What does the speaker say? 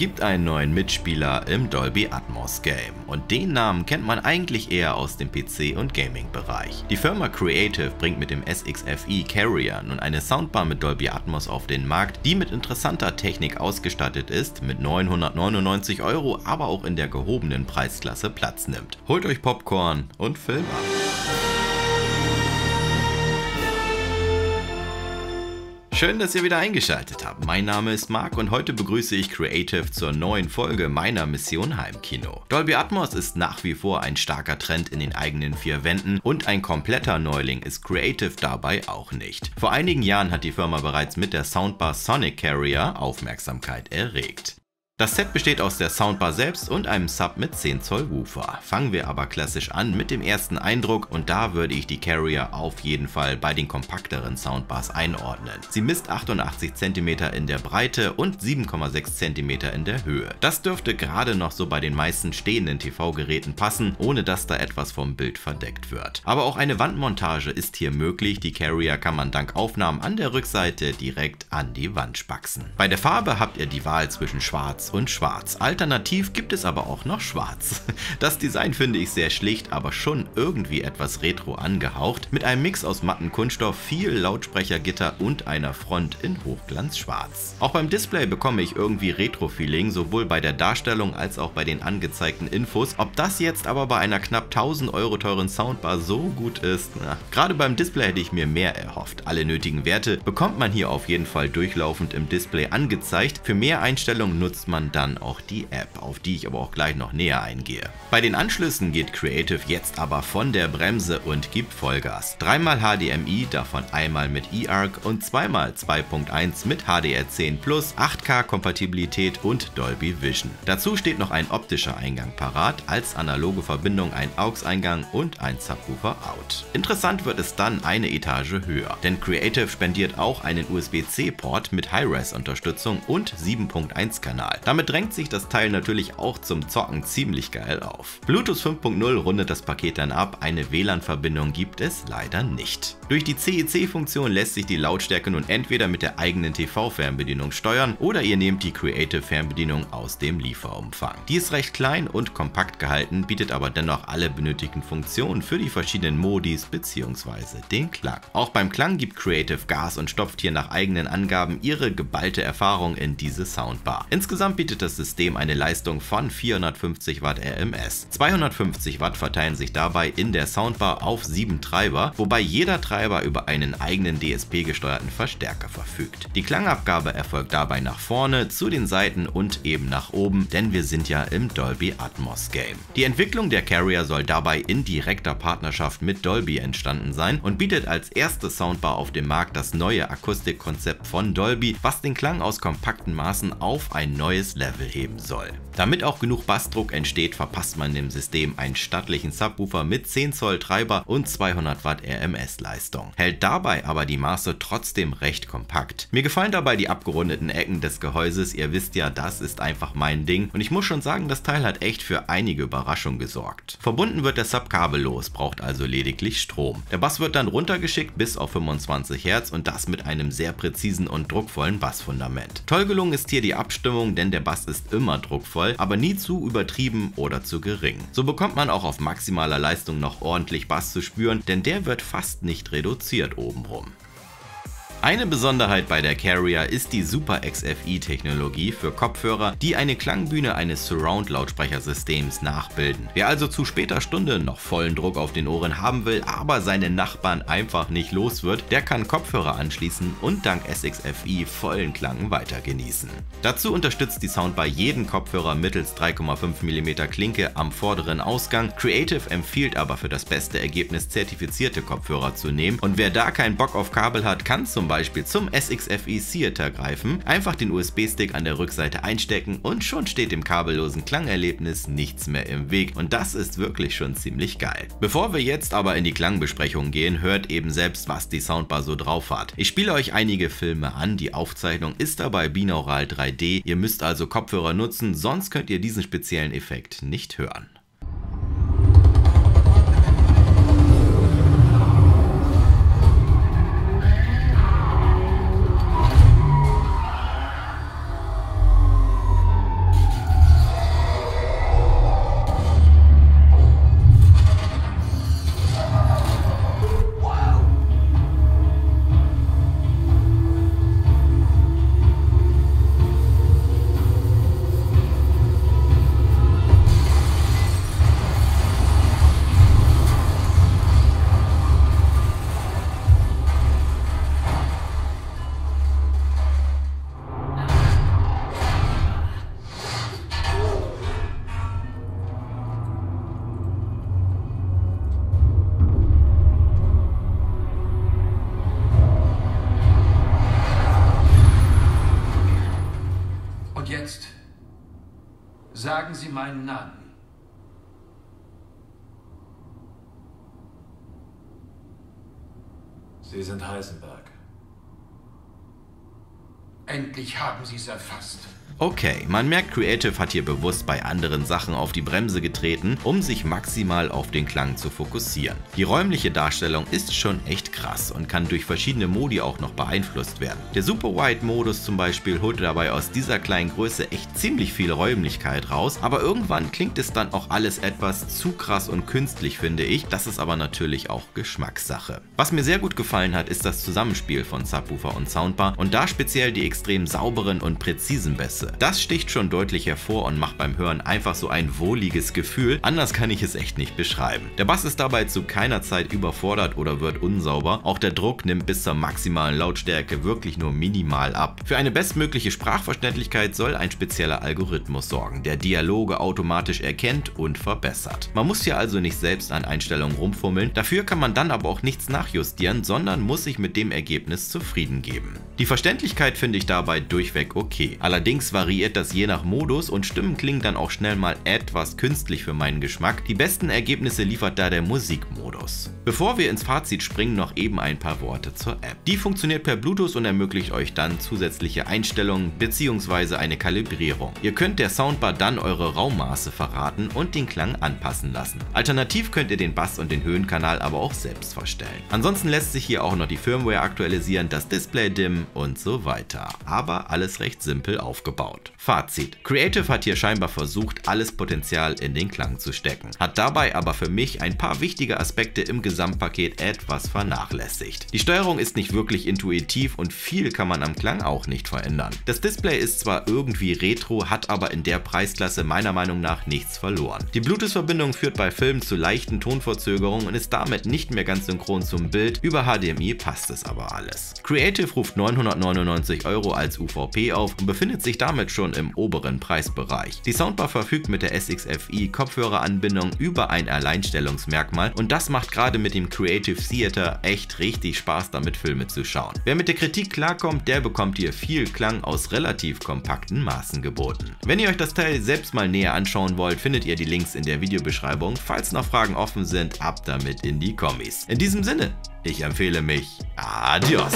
gibt einen neuen Mitspieler im Dolby Atmos Game und den Namen kennt man eigentlich eher aus dem PC- und Gaming-Bereich. Die Firma Creative bringt mit dem SXFE Carrier nun eine Soundbar mit Dolby Atmos auf den Markt, die mit interessanter Technik ausgestattet ist, mit 999 Euro aber auch in der gehobenen Preisklasse Platz nimmt. Holt euch Popcorn und Film ab. Schön, dass ihr wieder eingeschaltet habt. Mein Name ist Marc und heute begrüße ich Creative zur neuen Folge meiner Mission Heimkino. Dolby Atmos ist nach wie vor ein starker Trend in den eigenen vier Wänden und ein kompletter Neuling ist Creative dabei auch nicht. Vor einigen Jahren hat die Firma bereits mit der Soundbar Sonic Carrier Aufmerksamkeit erregt. Das Set besteht aus der Soundbar selbst und einem Sub mit 10 Zoll Woofer. Fangen wir aber klassisch an mit dem ersten Eindruck und da würde ich die Carrier auf jeden Fall bei den kompakteren Soundbars einordnen. Sie misst 88 cm in der Breite und 7,6 cm in der Höhe. Das dürfte gerade noch so bei den meisten stehenden TV-Geräten passen, ohne dass da etwas vom Bild verdeckt wird. Aber auch eine Wandmontage ist hier möglich, die Carrier kann man dank Aufnahmen an der Rückseite direkt an die Wand spaxen. Bei der Farbe habt ihr die Wahl zwischen schwarz und schwarz. Alternativ gibt es aber auch noch schwarz. Das Design finde ich sehr schlicht, aber schon irgendwie etwas retro angehaucht, mit einem Mix aus matten Kunststoff, viel Lautsprechergitter und einer Front in Hochglanzschwarz. Auch beim Display bekomme ich irgendwie Retro-Feeling, sowohl bei der Darstellung als auch bei den angezeigten Infos. Ob das jetzt aber bei einer knapp 1000 Euro teuren Soundbar so gut ist, na, gerade beim Display hätte ich mir mehr erhofft. Alle nötigen Werte bekommt man hier auf jeden Fall durchlaufend im Display angezeigt. Für mehr Einstellungen nutzt man man dann auch die App, auf die ich aber auch gleich noch näher eingehe. Bei den Anschlüssen geht Creative jetzt aber von der Bremse und gibt Vollgas. Dreimal HDMI, davon einmal mit eARC und zweimal 2.1 mit HDR10 Plus, 8K Kompatibilität und Dolby Vision. Dazu steht noch ein optischer Eingang parat, als analoge Verbindung ein AUX-Eingang und ein Subwoofer Out. Interessant wird es dann eine Etage höher, denn Creative spendiert auch einen USB-C-Port mit Hi-Res-Unterstützung und 7.1 Kanal. Damit drängt sich das Teil natürlich auch zum Zocken ziemlich geil auf. Bluetooth 5.0 rundet das Paket dann ab, eine WLAN-Verbindung gibt es leider nicht. Durch die CEC-Funktion lässt sich die Lautstärke nun entweder mit der eigenen TV-Fernbedienung steuern oder ihr nehmt die Creative-Fernbedienung aus dem Lieferumfang. Die ist recht klein und kompakt gehalten, bietet aber dennoch alle benötigten Funktionen für die verschiedenen Modis bzw. den Klang. Auch beim Klang gibt Creative Gas und stopft hier nach eigenen Angaben ihre geballte Erfahrung in diese Soundbar. Insgesamt bietet das System eine Leistung von 450 Watt RMS. 250 Watt verteilen sich dabei in der Soundbar auf sieben Treiber, wobei jeder Treiber über einen eigenen DSP-gesteuerten Verstärker verfügt. Die Klangabgabe erfolgt dabei nach vorne, zu den Seiten und eben nach oben, denn wir sind ja im Dolby Atmos Game. Die Entwicklung der Carrier soll dabei in direkter Partnerschaft mit Dolby entstanden sein und bietet als erste Soundbar auf dem Markt das neue Akustikkonzept von Dolby, was den Klang aus kompakten Maßen auf ein neues Level heben soll. Damit auch genug Bassdruck entsteht, verpasst man dem System einen stattlichen Subwoofer mit 10 Zoll Treiber und 200 Watt RMS Leistung. Hält dabei aber die Maße trotzdem recht kompakt. Mir gefallen dabei die abgerundeten Ecken des Gehäuses, ihr wisst ja, das ist einfach mein Ding und ich muss schon sagen, das Teil hat echt für einige Überraschungen gesorgt. Verbunden wird der Sub kabellos, braucht also lediglich Strom. Der Bass wird dann runtergeschickt bis auf 25 Hertz und das mit einem sehr präzisen und druckvollen Bassfundament. Toll gelungen ist hier die Abstimmung, denn der Bass ist immer druckvoll aber nie zu übertrieben oder zu gering. So bekommt man auch auf maximaler Leistung noch ordentlich Bass zu spüren, denn der wird fast nicht reduziert obenrum. Eine Besonderheit bei der Carrier ist die Super XFI-Technologie für Kopfhörer, die eine Klangbühne eines Surround-Lautsprechersystems nachbilden. Wer also zu später Stunde noch vollen Druck auf den Ohren haben will, aber seine Nachbarn einfach nicht los wird, der kann Kopfhörer anschließen und dank SXFI vollen Klang weiter genießen. Dazu unterstützt die Soundbar jeden Kopfhörer mittels 3,5 mm Klinke am vorderen Ausgang. Creative empfiehlt aber für das beste Ergebnis zertifizierte Kopfhörer zu nehmen und wer da keinen Bock auf Kabel hat, kann zum Beispiel zum SXFE Theater greifen, einfach den USB-Stick an der Rückseite einstecken und schon steht dem kabellosen Klangerlebnis nichts mehr im Weg und das ist wirklich schon ziemlich geil. Bevor wir jetzt aber in die Klangbesprechung gehen, hört eben selbst, was die Soundbar so drauf hat. Ich spiele euch einige Filme an, die Aufzeichnung ist dabei binaural 3D, ihr müsst also Kopfhörer nutzen, sonst könnt ihr diesen speziellen Effekt nicht hören. Sagen Sie meinen Namen. Sie sind Heisenberg. Endlich haben Sie es erfasst. Okay, man merkt, Creative hat hier bewusst bei anderen Sachen auf die Bremse getreten, um sich maximal auf den Klang zu fokussieren. Die räumliche Darstellung ist schon echt krass und kann durch verschiedene Modi auch noch beeinflusst werden. Der Super Wide Modus zum Beispiel holt dabei aus dieser kleinen Größe echt ziemlich viel Räumlichkeit raus, aber irgendwann klingt es dann auch alles etwas zu krass und künstlich finde ich, das ist aber natürlich auch Geschmackssache. Was mir sehr gut gefallen hat, ist das Zusammenspiel von Subwoofer und Soundbar und da speziell die extrem sauberen und präzisen Bässe. Das sticht schon deutlich hervor und macht beim Hören einfach so ein wohliges Gefühl, anders kann ich es echt nicht beschreiben. Der Bass ist dabei zu keiner Zeit überfordert oder wird unsauber, auch der Druck nimmt bis zur maximalen Lautstärke wirklich nur minimal ab. Für eine bestmögliche Sprachverständlichkeit soll ein spezieller Algorithmus sorgen, der Dialoge automatisch erkennt und verbessert. Man muss hier also nicht selbst an Einstellungen rumfummeln, dafür kann man dann aber auch nichts nachjustieren, sondern muss sich mit dem Ergebnis zufrieden geben. Die Verständlichkeit finde ich dabei durchweg okay. Allerdings variiert das je nach Modus und Stimmen klingen dann auch schnell mal etwas künstlich für meinen Geschmack. Die besten Ergebnisse liefert da der Musikmodus. Bevor wir ins Fazit springen, noch eben ein paar Worte zur App. Die funktioniert per Bluetooth und ermöglicht euch dann zusätzliche Einstellungen bzw. eine Kalibrierung. Ihr könnt der Soundbar dann eure Raummaße verraten und den Klang anpassen lassen. Alternativ könnt ihr den Bass und den Höhenkanal aber auch selbst verstellen. Ansonsten lässt sich hier auch noch die Firmware aktualisieren, das Display dimmen und so weiter. Aber alles recht simpel aufgebaut. Fazit. Creative hat hier scheinbar versucht, alles Potenzial in den Klang zu stecken, hat dabei aber für mich ein paar wichtige Aspekte im Gesamtpaket etwas vernachlässigt. Die Steuerung ist nicht wirklich intuitiv und viel kann man am Klang auch nicht verändern. Das Display ist zwar irgendwie retro, hat aber in der Preisklasse meiner Meinung nach nichts verloren. Die Bluetooth-Verbindung führt bei Filmen zu leichten Tonverzögerungen und ist damit nicht mehr ganz synchron zum Bild, über HDMI passt es aber alles. Creative ruft 999 Euro als UVP auf und befindet sich damit schon im oberen Preisbereich. Die Soundbar verfügt mit der SXFI Kopfhöreranbindung über ein Alleinstellungsmerkmal und das macht gerade mit dem Creative Theater echt richtig Spaß damit Filme zu schauen. Wer mit der Kritik klarkommt, der bekommt hier viel Klang aus relativ kompakten Maßen geboten. Wenn ihr euch das Teil selbst mal näher anschauen wollt, findet ihr die Links in der Videobeschreibung. Falls noch Fragen offen sind, ab damit in die Kommis. In diesem Sinne, ich empfehle mich. Adios!